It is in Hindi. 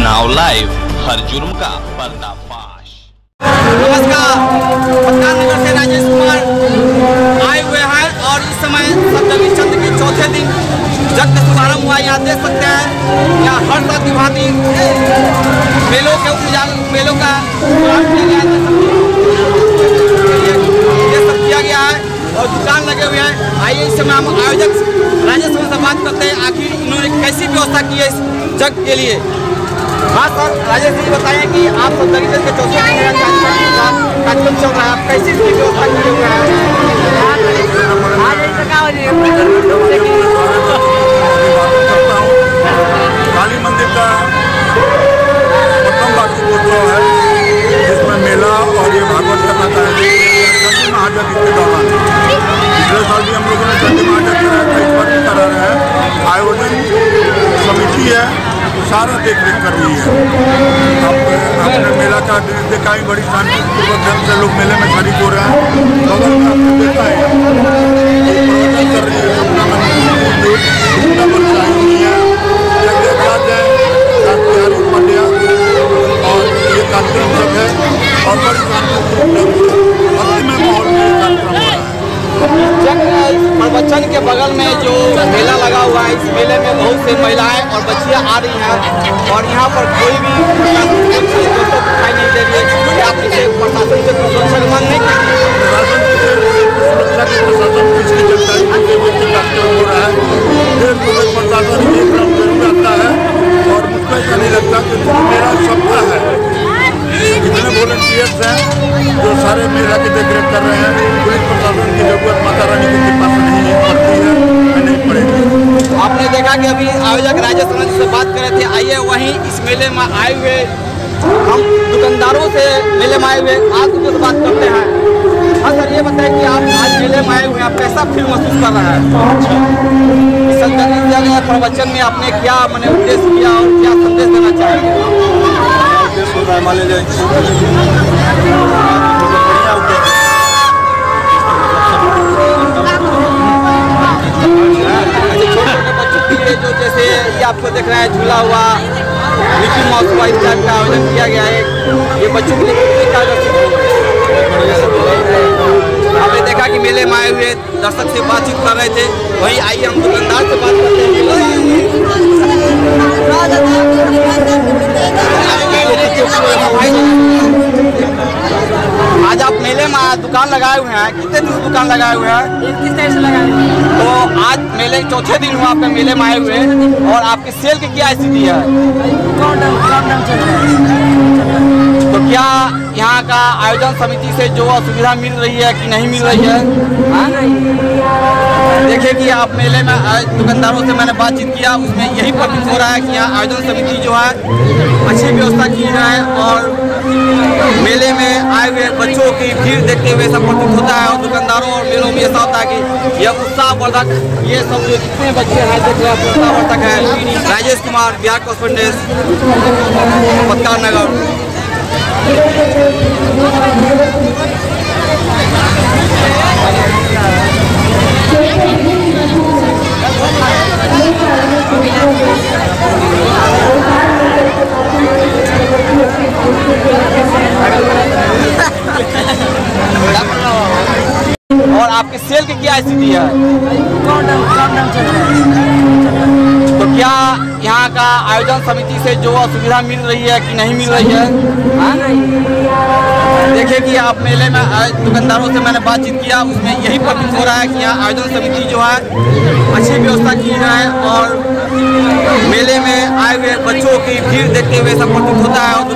लाइव, हर जुर्म का पर्दाफाश। नमस्कार नगर से राजेश कुमार आए हुए हैं और इस समय सप्तमी चंद्र के चौथे दिन जग का शुभारंभ हुआ। यहाँ देख सकते हैं, यहाँ हर साल की मेलों के उजागर, मेलों का ये सब किया गया है और दुकान लगे हुए हैं। आइए इस समय हम आयोजक राजेश से बात करते हैं, आखिर इन्होंने कैसी व्यवस्था की है इस जग के लिए? हाँ सर राजेश जी बताएँ कि आप सब तरीके के चौथे कार्यक्रम चल रहा है कैसी इसकी व्यवस्था किए हुए हैं काली सारा देख रेख कर रही है। अब अपने मेला का देखा ही, बड़ी शांतिपूर्वक ढंग से लोग मेले में शरीक हो रहे हैं। आपने देखा है। प्रवचन के बगल में जो मेला लगा हुआ है, इस मेले में बहुत से महिलाएँ और बच्चियाँ आ रही हैं और यहाँ पर कोई भी जो सारे मेला की देख रेख कर रहे हैं पुलिस प्रशासन की ज़रूरत माता रानी की कृपा से नहीं पड़ती है नहीं पड़ेगी आपने देखा कि अभी आयोजक राजेश रंजन से बात कर रहे थे आइए वहीं इस मेले में आए हुए। हम दुकानदारों से मेले में आए हुए आज उनसे बात करते हैं। हाँ सर ये बताएँ कि आप आज मेले में आए हुए हैं आप कैसा फील महसूस कर रहे हैं? गया प्रवचन में आपने क्या मैंने उद्देश्य किया और क्या संदेश देना चाहेंगे? हुआ। मिकी माउस का इस का आयोजन किया गया है। ये बच्चों के लिए कितनी कारगर हमने देखा कि मेले में आए हुए दर्शक से बातचीत कर रहे थे। वहीं आइए हम दुकानदार से बात करते हैं। दुकान लगाए हुए हैं। कितने दिन दुकान लगाए हुए हैं? किस तारीख से लगाए हैं। तो आज मेले चौथे दिन हुआ आपके मेले में आए हुए। और आपकी सेल की क्या स्थिति है। क्या यहाँ का आयोजन समिति से जो असुविधा मिल रही है कि नहीं मिल रही है? हाँ? देखिए कि आप मेले में दुकानदारों से मैंने बातचीत किया, उसमें यही प्रतीत हो रहा है कि यहाँ आयोजन समिति जो है, अच्छी व्यवस्था की है और मेले में आए हुए बच्चों की भीड़ देखते हुए सब प्रतीत होता है और दुकानदारों और मेलों में ऐसा होता है कि यह उत्साहवर्धक, ये सब जो जितने बच्चे हैं, देख रहे हैं, उत्साहवर्धक है। राजेश कुमार, बिहार कॉस्पेंडेंस पत्कार नगर। और आपके सेल की क्या स्थिति है? क्या यहाँ का आयोजन समिति से जो असुविधा मिल रही है कि नहीं मिल रही है हाँ? देखिए कि आप मेले में दुकानदारों से मैंने बातचीत किया, उसमें यही प्रतीत हो रहा है कि यहाँ आयोजन समिति जो है, अच्छी व्यवस्था की है और मेले में आए हुए बच्चों की भीड़ देखते हुए सब प्रतीत होता है और